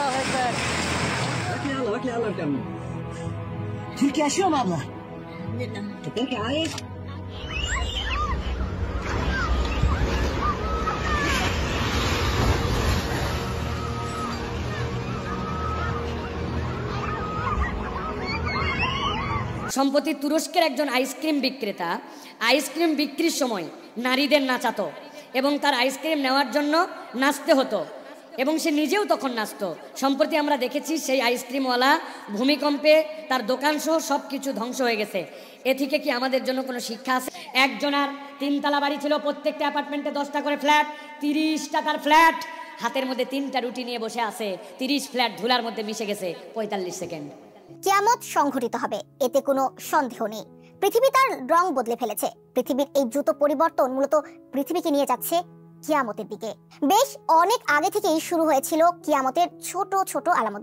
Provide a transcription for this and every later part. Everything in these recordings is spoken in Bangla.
Allahu yaşıyor mu abla? সম্প্রতি তুরস্কের একজন আইসক্রিম বিক্রেতা আইসক্রিম বিক্রির সময় নারীদের নাচাতো এবং তার আইসক্রিম নেওয়ার জন্য নাচতে হতো। এবং সে নিজেও তখন নাচতো। সম্প্রতি আমরা দেখেছি সেই আইসক্রিমওয়ালা ভূমিকম্পে তার দোকান সহ সব কিছু ধ্বংস হয়ে গেছে। এ থেকে কি আমাদের জন্য কোনো শিক্ষা আছে? একজনার তিনতলা বাড়ি ছিল, প্রত্যেকটা অ্যাপার্টমেন্টে দশটা করে ফ্ল্যাট, তিরিশ টাকার ফ্ল্যাট। হাতের মধ্যে তিনটা রুটি নিয়ে বসে আছে, তিরিশ ফ্ল্যাট ধুলার মধ্যে মিশে গেছে। পঁয়তাল্লিশ সেকেন্ড। কিয়ামত সংঘটিত হবে, এতে কোনো সন্দেহ নেই। পৃথিবী তার রং বদলে ফেলেছে। পৃথিবীর এই দ্রুত পরিবর্তন মূলত পৃথিবীকে নিয়ে যাচ্ছে কিয়ামতের দিকে। বেশ অনেক আগে থেকেই শুরু হয়েছিল কিয়ামতের ছোট ছোট আলামত।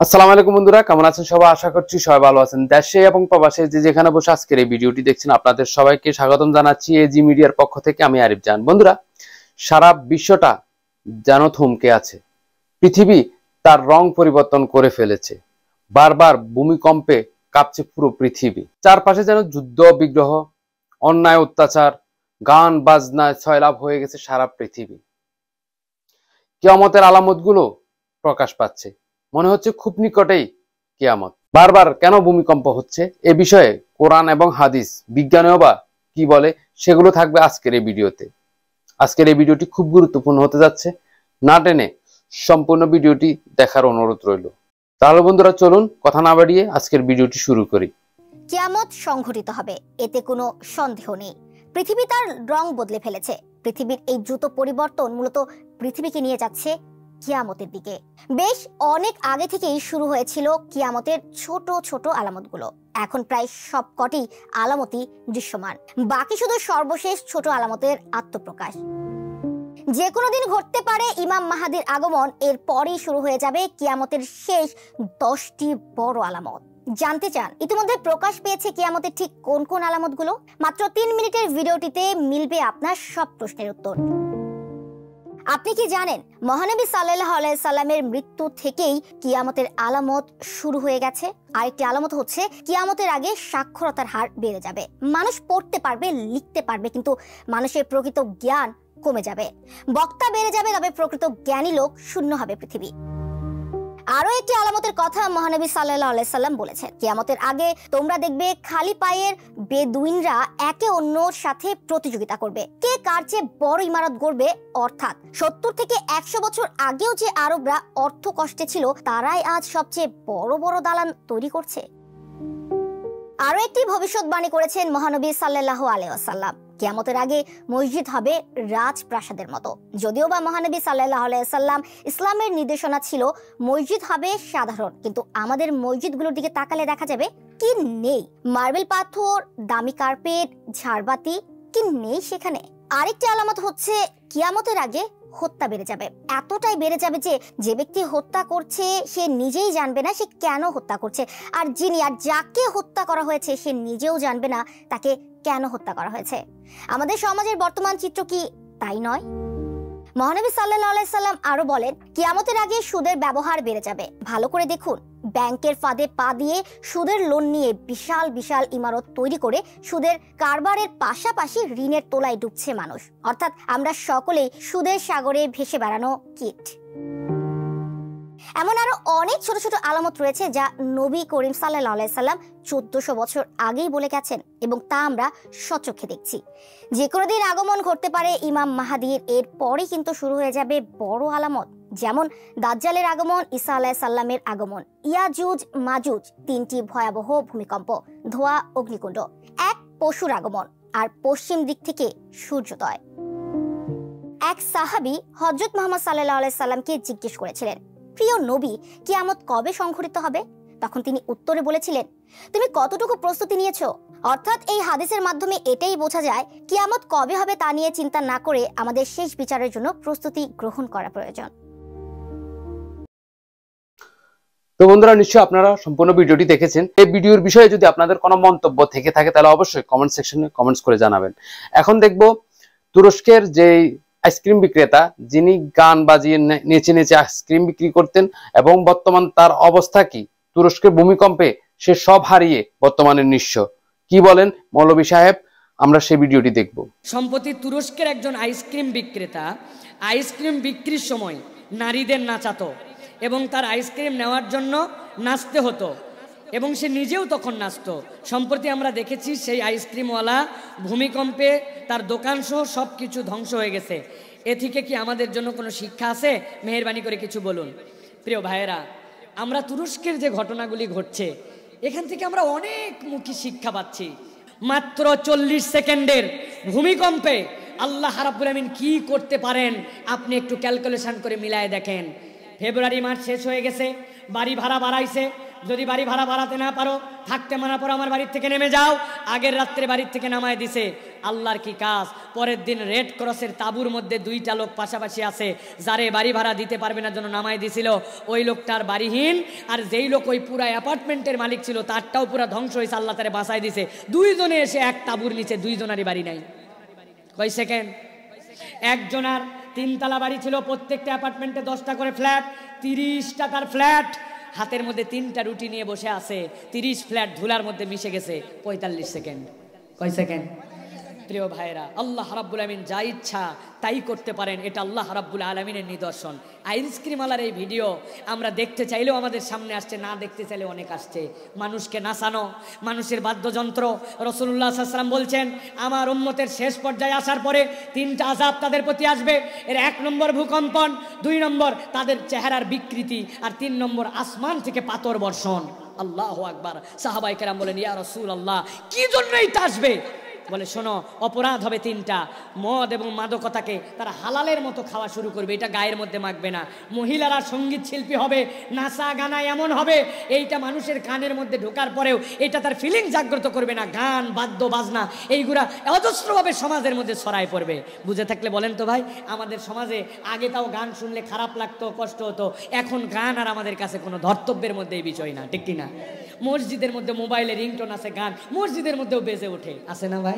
আসসালামু আলাইকুম বন্ধুরা, কেমন আছেন সবাই? আশা করছি সবাই ভালো আছেন। দেশে এবং প্রবাসে যে যেখানে বসে আজকের এই ভিডিওটি দেখছেন, আপনাদের সবাইকে স্বাগতম জানাচ্ছি এজি মিডিয়ার পক্ষ থেকে আমি আরিফ জান বন্ধুরা, সারা বিশ্বটা যেন থমকে আছে। পৃথিবী তার রং পরিবর্তন করে ফেলেছে। বারবার ভূমিকম্পে কাঁপছে পুরো পৃথিবী। চারপাশে যেন যুদ্ধ, বিগ্রহ, অন্যায়, অত্যাচার গান বাজনায় ছয়লাভ হয়ে গেছে সারা পৃথিবী। কিয়ামতের আলামতগুলো প্রকাশ পাচ্ছে। মনে হচ্ছে খুব নিকটেই কিয়ামত। বারবার কেন ভূমিকম্প হচ্ছে? এ বিষয়ে কোরআন এবং হাদিস বিজ্ঞানেও বা কি বলে সেগুলো থাকবে আজকের এই ভিডিওতে। আজকের এই ভিডিওটি খুব গুরুত্বপূর্ণ হতে যাচ্ছে। না টেনে সম্পূর্ণ ভিডিওটি দেখার অনুরোধ রইল। তাহলে বন্ধুরা চলুন কথা না বাড়িয়ে আজকের ভিডিওটি শুরু করি। কিয়ামত সংঘটিত হবে, এতে কোনো সন্দেহ নেই। পৃথিবী তার রং বদলে ফেলেছে। পৃথিবীর এই দ্রুত পরিবর্তন মূলত পৃথিবীকে নিয়ে যাচ্ছে কিয়ামতের দিকে। বেশ অনেক আগে থেকেই শুরু হয়েছিল কিয়ামতের ছোট ছোট আলামতগুলো। এখন প্রায় সবকটি আলামতই দৃশ্যমান। বাকি শুধু সর্বশেষ ছোট আলামতের আত্মপ্রকাশ। যে কোনো দিন ঘটতে পারে ইমাম মাহাদির আগমন এর পরেই শুরু হয়ে যাবে কিয়ামতের শেষ দশটি বড় আলামত। জানতে চান, ইতিমধ্যে প্রকাশ পেয়েছে কিয়ামতের ঠিক কোন কোন আলামতগুলো? মাত্র তিন মিনিটের ভিডিওটিতে মিলবে আপনার সব প্রশ্নের উত্তর। আপনি কি জানেন, মহানবী সাল্লাহ সাল্লামের মৃত্যু থেকেই কিয়ামতের আলামত শুরু হয়ে গেছে? আরেকটি আলামত হচ্ছে, কিয়ামতের আগে সাক্ষরতার হার বেড়ে যাবে। মানুষ পড়তে পারবে, লিখতে পারবে, কিন্তু মানুষের প্রকৃত জ্ঞান কমে যাবে। বক্তা বেড়ে যাবে, তবে প্রকৃত জ্ঞানী লোক শূন্য হবে পৃথিবী। আরও একটি আলামতের কথা মহানবী সাল্লাহ সাল্লাম বলেছেন। কিয়ামতের আগে তোমরা দেখবে খালি পায়ের বেদুইনরা একে অন্যর সাথে প্রতিযোগিতা করবে। কে কার চেয়ে বড় ইমারত গড়বে? অর্থাৎ সত্তর থেকে একশো বছর আগেও যে আরবরা অর্থ কষ্টে ছিল, তারাই আজ সবচেয়ে বড় বড় দালান তৈরি করছে। আরও একটি ভবিষ্যৎবাণী করেছেন মহানবী সাল্লাহ আলাইসাল্লাম কিয়ামতের আগে মসজিদ হবে রাজপ্রাসাদের মতো। যদিও বা মহানবী সাল্লাহ সাল্লাম ইসলামের নির্দেশনা ছিল, মসজিদ হবে সাধারণ। কিন্তু আমাদের মসজিদগুলোর দিকে তাকালে দেখা যাবে কি নেই। মার্বেল পাথর, দামি কার্পেট, ঝাড়বাতি, কি নেই সেখানে? আরেকটি আলামত হচ্ছে কিয়ামতের আগে হত্যা বেড়ে যাবে। এতটাই বেড়ে যাবে যে যে ব্যক্তি হত্যা করছে, সে নিজেই জানবে না সে কেন হত্যা করছে। আর যিনি, আর যাকে হত্যা করা হয়েছে, সে নিজেও জানবে না তাকে কেন হত্যা করা হয়েছে। আমাদের সমাজের বর্তমান চিত্র কি তাই নয়? মহানবী সাল্লাহ সাল্লাম আরও বলেন, কিয়ামতের আগে সুদের ব্যবহার বেড়ে যাবে। ভালো করে দেখুন। ব্যাংকের ফাঁদে পা দিয়ে সুদের লোন নিয়ে বিশাল বিশাল ইমারত তৈরি করে সুদের কারবারের পাশাপাশি ঋণের তোলায় ডুবছে মানুষ। অর্থাৎ আমরা সকলেই সুদের সাগরে ভেসে বেড়ানো কিট। এমন আরও অনেক ছোট ছোট আলামত রয়েছে যা নবী করিম সাল্লাহ সাল্লাম চোদ্দশো বছর আগেই বলে গেছেন এবং তা আমরা সচক্ষে দেখছি। যে কোনো দিন আগমন ঘটতে পারে ইমাম মাহাদির এর পরে কিন্তু শুরু হয়ে যাবে বড় আলামত, যেমন দাজ্জালের আগমন, ঈসা আলাহ সাল্লামের আগমন। ইয়াজুজ, মাজুজ তিনটি ভয়াবহ ভূমিকম্প, ধোয়া, অগ্নিকুণ্ড। এক পশুর আগমন, আর পশ্চিম দিক থেকে সূর্যোদয়। এক সাহাবি হজরত মোহাম্মদ সাল্লাহ সাল্লামকে জিজ্ঞেস করেছিলেন প্রিয় নবী কিয়ামত কবে সংঘটিত হবে? তখন তিনি উত্তরে বলেছিলেন, তুমি কতটুকু প্রস্তুতি নিয়েছ? অর্থাৎ এই হাদিসের মাধ্যমে এটাই বোঝা যায় কিয়ামত কবে হবে তা নিয়ে চিন্তা না করে আমাদের শেষ বিচারের জন্য প্রস্তুতি গ্রহণ করা প্রয়োজন। তো বন্ধুরা, নিশ্চয়ই আপনারা সম্পূর্ণ ভিডিওটি দেখেছেন। এই ভিডিওর বিষয়ে যদি আপনাদের কোনো মন্তব্য থেকে থাকে, তাহলে অবশ্যই কমেন্ট সেকশনে কমেন্টস করে জানাবেন। এখন দেখব তুরস্কের যে আইসক্রিম বিক্রেতা, যিনি গান বাজিয়ে নেচে নেচে আইসক্রিম বিক্রি করতেন এবং বর্তমান তার অবস্থা কি? তুরস্কের ভূমিকম্পে সে সব হারিয়ে বর্তমানে নিঃস্ব। কি বলেন মৌলবী সাহেব? আমরা সেই ভিডিওটি দেখব। সম্প্রতি তুরস্কের একজন আইসক্রিম বিক্রেতা আইসক্রিম বিক্রির সময় নারীদের নাচাতো এবং তার আইসক্রিম নেওয়ার জন্য নাচতে হতো। এবং সে নিজেও তখন নাচতো। সম্প্রতি আমরা দেখেছি সেই আইসক্রিমওয়ালা ভূমিকম্পে তার দোকান সহ সব কিছু ধ্বংস হয়ে গেছে। এ থেকে কি আমাদের জন্য কোনো শিক্ষা আছে? মেহরবানি করে কিছু বলুন। প্রিয় ভাইয়েরা, আমরা তুরস্কের যে ঘটনাগুলি ঘটছে, এখান থেকে আমরা অনেক মুখী শিক্ষা পাচ্ছি। মাত্র চল্লিশ সেকেন্ডের ভূমিকম্পে আল্লাহ রাব্বুল আমিন কি করতে পারেন? আপনি একটু ক্যালকুলেশন করে মিলায় দেখেন। ফেব্রুয়ারি মাস শেষ হয়ে গেছে, বাড়ি ভাড়া বাড়াইছে যদি বাড়ি ভাড়া বাড়াতে না পারো, থাকতে মানা পর আমার বাড়ির থেকে নেমে যাও। আগের রাত্রে বাড়ির থেকে নামায় দিছে। আল্লাহর কি কাজ? পরের দিন রেড ক্রসের তাবুর মধ্যে দুইটা লোক পাশাপাশি আছে, যারে বাড়ি ভাড়া দিতে পারবে না জন্য নামায় দিছিল। ওই লোকটার বাড়িহীন, আর যেই লোক ওই পুরা অ্যাপার্টমেন্টের মালিক ছিল, তারটাও পুরা ধ্বংস হয়েছে, আল্লাহ তারে বাসায় দিছে। দুইজনে এসে এক তাবুর নিচে, দুইজনারই বাড়ি নাই। কয় সেকেন্ড একজনার তিনতলা বাড়ি ছিল, প্রত্যেকটা অ্যাপার্টমেন্টে দশটা করে ফ্ল্যাট তিরিশ টাকার ফ্ল্যাট। হাতের মধ্যে তিনটা রুটি নিয়ে বসে আছে, তিরিশ ফ্ল্যাট ধুলার মধ্যে মিশে গেছে, পঁয়তাল্লিশ সেকেন্ড। কয় সেকেন্ড? প্রিয় ভাইরা আল্লাহ রাব্বুল আমিন যা ইচ্ছা তাই করতে পারেন, এটা আল্লাহ রাব্বুল আলমিনের নিদর্শন। আইসক্রিম আলার এই ভিডিও আমরা দেখতে চাইলেও আমাদের সামনে আসছে, না দেখতে চাইলে অনেক আসছে। মানুষকে নাচানো, মানুষের বাদ্যযন্ত্র রসুল্লাহ সাল্লাম বলছেন, আমার উম্মতের শেষ পর্যায়ে আসার পরে তিনটা আজাব তাদের প্রতি আসবে। এর এক নম্বর ভূকম্পন, দুই নম্বর তাদের চেহারার বিকৃতি, আর তিন নম্বর আসমান থেকে পাথর বর্ষণ। আল্লাহ আকবার। সাহাবাই বলেন, ইয়া রসুল আল্লাহ কি জন্য এইটা আসবে? বলে, শোনো, অপরাধ হবে তিনটা। মদ এবং মাদকতাকে তারা হালালের মতো খাওয়া শুরু করবে। এটা গায়ের মধ্যে মাখবে না। মহিলারা সংগীত শিল্পী হবে, নাচা গানা এমন হবে। এইটা মানুষের কানের মধ্যে ঢোকার পরেও এটা তার ফিলিং জাগ্রত করবে না। গান, বাদ্য, বাজনা, এইগুলা অজস্রভাবে সমাজের মধ্যে ছড়ায় পড়বে। বুঝে থাকলে বলেন তো ভাই, আমাদের সমাজে আগে তাও গান শুনলে খারাপ লাগতো, কষ্ট হতো। এখন গান আর আমাদের কাছে কোনো ধর্তব্যের মধ্যে এই বিষয় না, ঠিক কিনা? মসজিদের মধ্যে মোবাইলে রিংটোন আছে গান, মসজিদের মধ্যেও বেজে ওঠে। আছে না ভাই?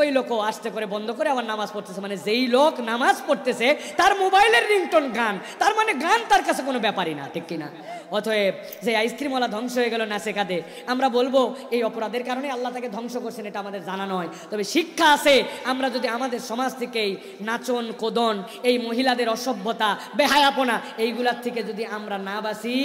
ওই লোকও আসতে করে বন্ধ করে আবার নামাজ পড়তেছে। মানে যেই লোক নামাজ পড়তেছে, তার মোবাইলের রিংটোন গান। তার মানে গান তার কাছে কোনো ব্যাপারই না, ঠিক কিনা? অতএব যে আইসক্রিমওয়ালা ধ্বংস হয়ে গেল নাচে কাঁদে আমরা বলব এই অপরাধের কারণে আল্লাহ তাকে ধ্বংস করছেন, এটা আমাদের জানা নয়। তবে শিক্ষা আছে, আমরা যদি আমাদের সমাজ থেকে এই নাচন, কোদন, এই মহিলাদের অসভ্যতা, বেহায়াপনা, এইগুলার থেকে যদি আমরা না বাসি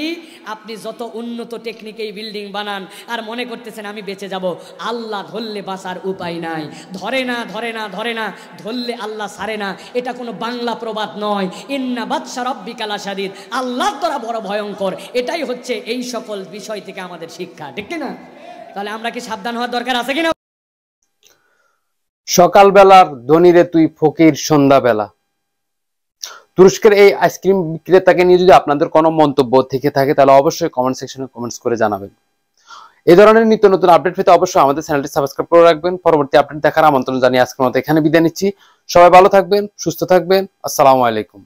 আপনি যত উন্নত টেকনিক এই বিল্ডিং বানান, আর মনে করতেছেন আমি বেঁচে যাব, আল্লাহ ধরলে বাঁচার উপায় নাই। ধরে না ধরে না ধরে না, ধরলে আল্লাহ সারে না। এটা কোনো বাংলা প্রবাদ নয়। ইন্না বাদশা রব্বিকালা সাদিদ আল্লাহর দ্বারা বড় ভয়ঙ্কর। এটাই হচ্ছে এই সকল বিষয় থেকে আমাদের শিক্ষা, ঠিক না তাহলে আমরা কি সাবধান হওয়ার দরকার আছে কিনা? সকালবেলার ধনীরে তুই ফকির, সন্ধ্যাবেলা। তুরস্কের এই আইসক্রিম বিক্রেতাকে নিয়ে যদি আপনাদের কোনো মন্তব্য থেকে থাকে, তাহলে অবশ্যই কমেন্ট সেকশনে কমেন্টস করে জানাবেন। এই ধরনের নিত্য নতুন আপডেট পেতে অবশ্যই আমাদের চ্যানেলটি সাবস্ক্রাইব করে রাখবেন। পরবর্তী আপডেট দেখার আমন্ত্রণ জানিয়ে আজকের মতো এখানে বিদায় নিচ্ছি। সবাই ভালো থাকবেন, সুস্থ থাকবেন। আসসালামু আলাইকুম।